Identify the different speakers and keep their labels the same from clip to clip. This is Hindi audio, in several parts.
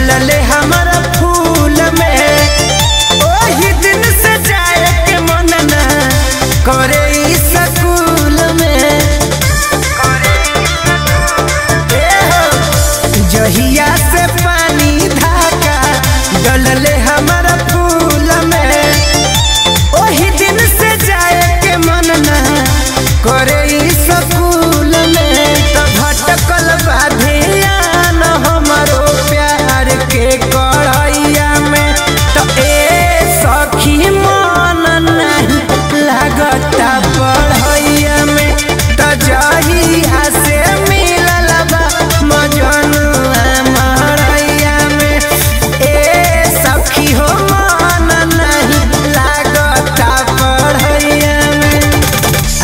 Speaker 1: la ley.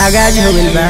Speaker 1: आगाज़ हो गई बा